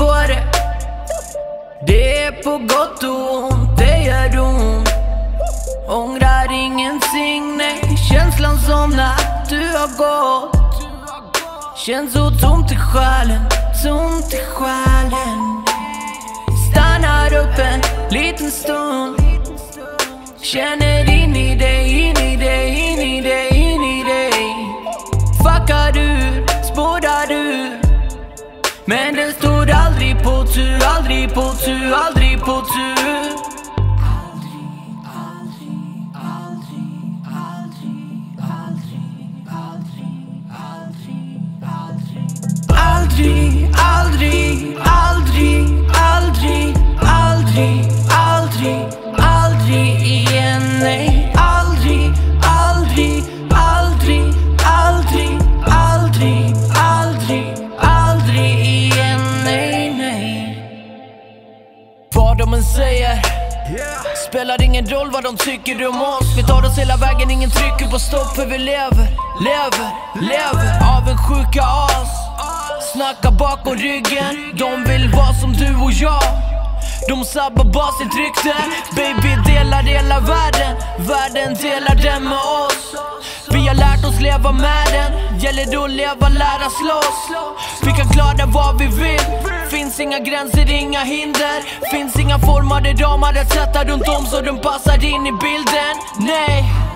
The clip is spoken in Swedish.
på det Det är på gott och ont, det gör ont. Ångrar ingenting, nej Känslan som när du har gått. Känns så tomt i själen, tomt i själen. Stannar upp en liten stund. Känner in i dig, in i dig, in i dig, in i dig. Fuckar ur, spårar ur Men det står aldrig på tur, aldrig på tur, aldrig på tur. De än säger. Spelar ingen roll vad de tycker om oss. Vi tar oss hela vägen, ingen trycker på stopp för vi lever, lever, lever Avundsjuka as Snackar bakom ryggen De vill vara som du och jag. De sabbar bara sitt rykte Baby delar hela världen. Världen delar den med oss oss leva med den. Gäller det att leva, lära slåss. Vi kan klara vad vi vill. Finns inga gränser, inga hinder. Finns inga formade ramar att sätta runt om så de passar in i bilden. Nej.